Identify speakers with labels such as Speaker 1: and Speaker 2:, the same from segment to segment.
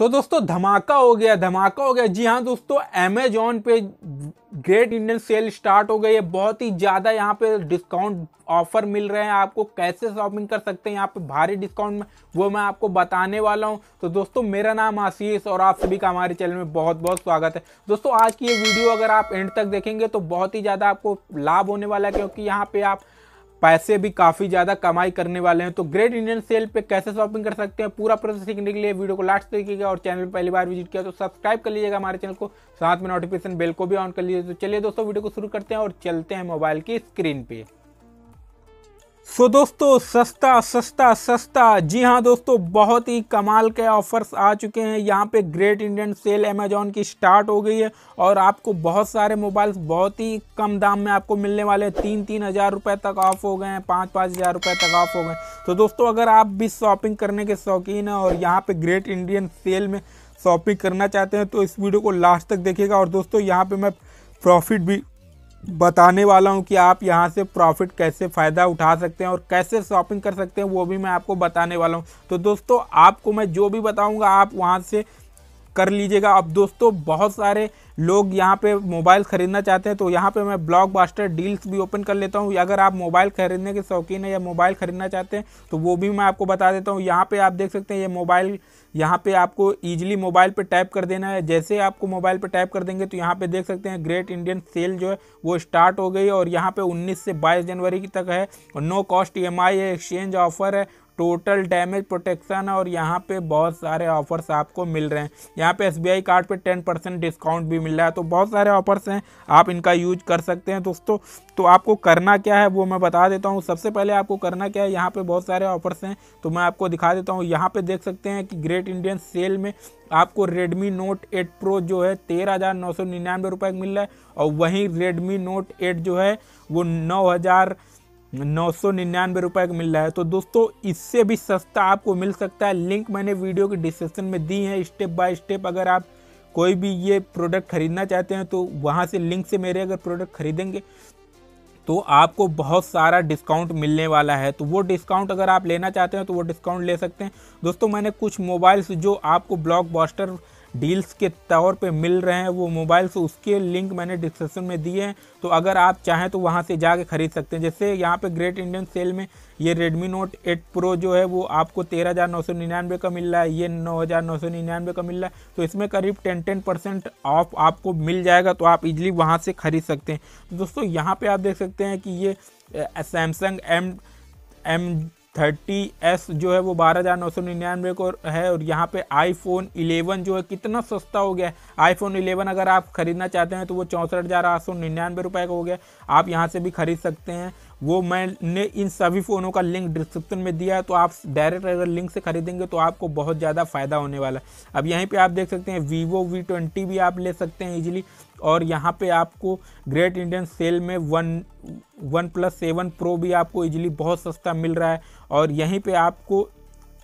Speaker 1: सो so, दोस्तों धमाका हो गया धमाका हो गया। जी हाँ दोस्तों अमेजोन पे ग्रेट इंडियन सेल स्टार्ट हो गई है। बहुत ही ज़्यादा यहाँ पे डिस्काउंट ऑफ़र मिल रहे हैं। आपको कैसे शॉपिंग कर सकते हैं? यहाँ पे भारी डिस्काउंट में वो मैं आपको बताने वाला हूँ। तो दोस्तों मेरा नाम आशीष और आप सभी का हमारे चैनल में बहुत बहुत स्वागत है। दोस्तों आज की ये वीडियो अगर आप एंड तक देखेंगे तो बहुत ही ज़्यादा आपको लाभ होने वाला है क्योंकि यहाँ पे आप पैसे भी काफ़ी ज़्यादा कमाई करने वाले हैं। तो ग्रेट इंडियन सेल पे कैसे शॉपिंग कर सकते हैं? पूरा प्रोसेस सीखने के लिए वीडियो को लास्ट देखिएगा और चैनल पर पहली बार विज़िट किया तो सब्सक्राइब कर लीजिएगा हमारे चैनल को। साथ में नोटिफिकेशन बेल को भी ऑन कर लीजिए। तो चलिए दोस्तों, वीडियो को शुरू करते हैं और चलते हैं मोबाइल की स्क्रीन पे। सो so, दोस्तों सस्ता सस्ता सस्ता। जी हाँ दोस्तों बहुत ही कमाल के ऑफर्स आ चुके हैं। यहाँ पे ग्रेट इंडियन सेल अमेजोन की स्टार्ट हो गई है और आपको बहुत सारे मोबाइल्स बहुत ही कम दाम में आपको मिलने वाले हैं। तीन तीन हज़ार रुपये तक ऑफ़ हो गए हैं पाँच पाँच हज़ार रुपये तक ऑफ़ हो गए तो दोस्तों अगर आप भी शॉपिंग करने के शौकीन हैं और यहाँ पर ग्रेट इंडियन सेल में शॉपिंग करना चाहते हैं तो इस वीडियो को लास्ट तक देखिएगा। और दोस्तों यहाँ पर मैं प्रॉफिट भी बताने वाला हूँ कि आप यहाँ से प्रॉफिट कैसे फ़ायदा उठा सकते हैं और कैसे शॉपिंग कर सकते हैं, वो भी मैं आपको बताने वाला हूँ। तो दोस्तों, आपको मैं जो भी बताऊँगा, आप वहाँ से कर लीजिएगा। अब दोस्तों, बहुत सारे लोग यहाँ पे मोबाइल ख़रीदना चाहते हैं तो यहाँ पे मैं ब्लॉक बास्टर डील्स भी ओपन कर लेता हूँ। अगर आप मोबाइल ख़रीदने के शौकीन है या मोबाइल ख़रीदना चाहते हैं तो वो भी मैं आपको बता देता हूँ। यहाँ पे आप देख सकते हैं, ये मोबाइल, यहाँ पे आपको ईजिली मोबाइल पे टाइप कर देना है। जैसे आपको मोबाइल पे टाइप कर देंगे तो यहाँ पे देख सकते हैं ग्रेट इंडियन सेल जो है, वो स्टार्ट हो गई और यहाँ पे 19 से 22 जनवरी तक है। और नो कॉस्ट ईएमआई है एक्सचेंज ऑफ़र है टोटल डैमेज प्रोटेक्शन और यहाँ पे बहुत सारे ऑफर्स आपको मिल रहे हैं। यहाँ पे एसबीआई कार्ड पे 10 परसेंट डिस्काउंट भी मिल रहा है तो बहुत सारे ऑफर्स हैं, आप इनका यूज़ कर सकते हैं दोस्तों। तो आपको करना क्या है वो मैं बता देता हूँ। सबसे पहले आपको करना क्या है, यहाँ पे बहुत सारे ऑफर्स हैं तो मैं आपको दिखा देता हूँ। यहाँ पर देख सकते हैं कि ग्रेट इंडियन सेल में आपको Redmi Note 8 Pro जो है, तेरह हज़ार नौ सौ निन्यानवे रुपये का मिल रहा है और वहीं Redmi Note 8 जो है, वो नौ हज़ार नौ सौ निन्यानवे रुपये का मिल रहा है। तो दोस्तों, इससे भी सस्ता आपको मिल सकता है। लिंक मैंने वीडियो के डिस्क्रिप्शन में दी है। स्टेप बाय स्टेप अगर आप कोई भी ये प्रोडक्ट खरीदना चाहते हैं तो वहाँ से लिंक से मेरे अगर प्रोडक्ट खरीदेंगे तो आपको बहुत सारा डिस्काउंट मिलने वाला है। तो वो डिस्काउंट अगर आप लेना चाहते हैं तो वो डिस्काउंट ले सकते हैं। दोस्तों, मैंने कुछ मोबाइल्स जो आपको ब्लॉक डील्स के तौर पे मिल रहे हैं वो मोबाइल से, उसके लिंक मैंने डिस्क्रिप्शन में दिए हैं। तो अगर आप चाहें तो वहाँ से जाके ख़रीद सकते हैं। जैसे यहाँ पे ग्रेट इंडियन सेल में ये Redmi Note 8 Pro जो है, वो आपको तेरह हज़ार नौ सौ निन्यानवे का मिल रहा है, ये नौ हज़ार नौ सौ निन्यानवे का मिल रहा है। तो इसमें करीब टेन टेन परसेंट ऑफ़ आपको मिल जाएगा तो आप इजली वहाँ से ख़रीद सकते हैं। तो दोस्तों, यहाँ पर आप देख सकते हैं कि ये Samsung M M thirty S जो है वो बारह हज़ार नौ सौ निन्यानवे को है और यहाँ पे आईफोन 11 जो है कितना सस्ता हो गया है। आईफोन 11 अगर आप ख़रीदना चाहते हैं तो वो चौंसठ हज़ार आठ सौ निन्यानवे रुपये का हो गया। आप यहाँ से भी खरीद सकते हैं। वो मैंने इन सभी फ़ोनों का लिंक डिस्क्रिप्शन में दिया है तो आप डायरेक्ट अगर लिंक से खरीदेंगे तो आपको बहुत ज़्यादा फ़ायदा होने वाला है। अब यहीं पे आप देख सकते हैं, वीवो वी ट्वेंटी भी आप ले सकते हैं इजीली और यहाँ पे आपको ग्रेट इंडियन सेल में one one plus seven pro भी आपको इजीली बहुत सस्ता मिल रहा है और यहीं पे आपको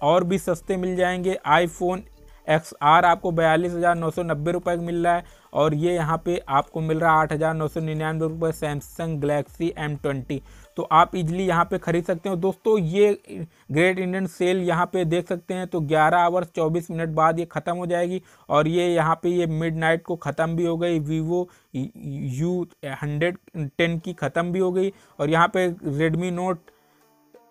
Speaker 1: और भी सस्ते मिल जाएँगे आईफोन एक्स आर आपको बयालीस हज़ार नौ सौ नब्बे रुपये मिल रहा है और ये यहाँ पे आपको मिल रहा है आठ हज़ार नौ सौ निन्यानवे रुपये सैमसंग गलेक्सी एम ट्वेंटी तो आप इजली यहाँ पे खरीद सकते हो। दोस्तों, ये ग्रेट इंडियन सेल यहाँ पे देख सकते हैं। तो 11 आवर्स 24 मिनट बाद ये ख़त्म हो जाएगी और ये यहाँ पे ये मिड नाइट को ख़त्म भी हो गई। वीवो यू हंड्रेड टेन की ख़त्म भी हो गई और यहाँ पे Redmi note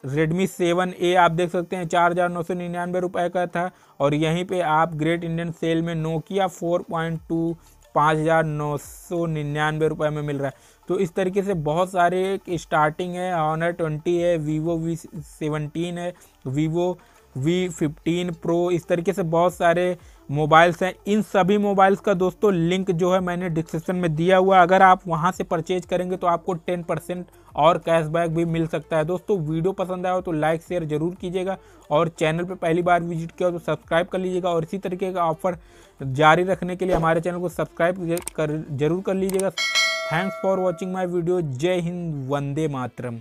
Speaker 1: Redmi seven A आप देख सकते हैं, चार हज़ार नौ सौ निन्यानवे रुपये का था और यहीं पे आप ग्रेट इंडियन सेल में नोकिया फोर पॉइंट टू पाँच हज़ार नौ सौ निन्यानवे रुपये में मिल रहा है। तो इस तरीके से बहुत सारे स्टार्टिंग है ऑनर ट्वेंटी है वीवो वी सेवनटीन है वीवो वी फिफ्टीन प्रो इस तरीके से बहुत सारे मोबाइल्स हैं। इन सभी मोबाइल्स का दोस्तों लिंक जो है मैंने डिस्क्रिप्शन में दिया हुआ अगर आप वहाँ से परचेज करेंगे तो आपको 10 परसेंट और कैशबैक भी मिल सकता है। दोस्तों, वीडियो पसंद आया हो तो लाइक शेयर ज़रूर कीजिएगा और चैनल पर पहली बार विज़िट किया हो तो सब्सक्राइब कर लीजिएगा और इसी तरीके का ऑफ़र जारी रखने के लिए हमारे चैनल को सब्सक्राइब कर, ज़रूर कर लीजिएगा। Thanks for watching my video जय हिंद वंदे मातरम।